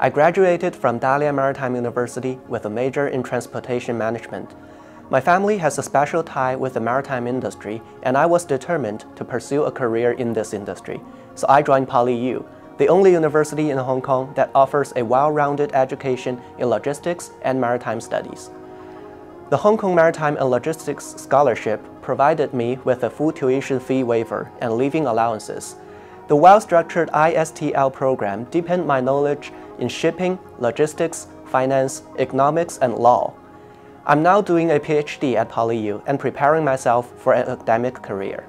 I graduated from Dalian Maritime University with a major in transportation management. My family has a special tie with the maritime industry, and I was determined to pursue a career in this industry. So I joined PolyU, the only university in Hong Kong that offers a well-rounded education in logistics and maritime studies. The Hong Kong Maritime and Logistics Scholarship provided me with a full tuition fee waiver and living allowances. The well-structured ISTL program deepened my knowledge in shipping, logistics, finance, economics, and law. I'm now doing a PhD at PolyU and preparing myself for an academic career.